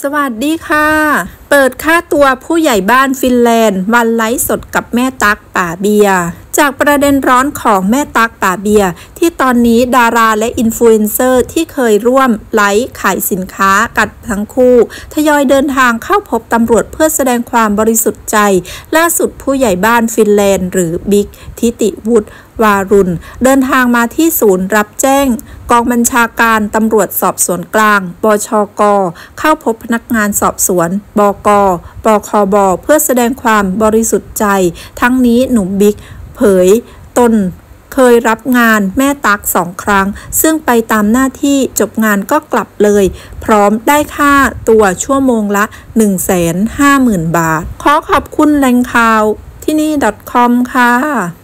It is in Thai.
สวัสดีค่ะ เปิดค่าตัวผู้ใหญ่บ้านฟินแลนด์ วันไลฟ์สดกับแม่ตั๊กป๋าเบียร์ จากประเด็นร้อนของแม่ตั๊กป๋าเบียร์ ที่ตอนนี้ดาราและอินฟลูเอนเซอร์ที่เคยร่วมไลฟ์ขายสินค้ากันทั้งคู่ ทยอยเดินทางเข้าพบตำรวจเพื่อแสดงความบริสุทธิ์ใจ ล่าสุดผู้ใหญ่บ้านฟินแลนด์หรือบิ๊กทิติวุฒิวารุณ เดินทางมาที่ศูนย์รับแจ้ง กองบัญชาการตำรวจสอบสวนกลาง บชก เข้าพบพนักงานสอบสวน บกปคบ เพื่อแสดงความบริสุทธิ์ใจ ทั้งนี้หนุ่มบิ๊ก เผย ตนเคยรับงานแม่ตักสองครั้ง ซึ่งไปตามหน้าที่จบงานก็กลับเลย พร้อมได้ค่าตัวชั่วโมงละ 150,000 บาท ขอขอบคุณแหล่งข่าวที่นี่ .com ค่ะ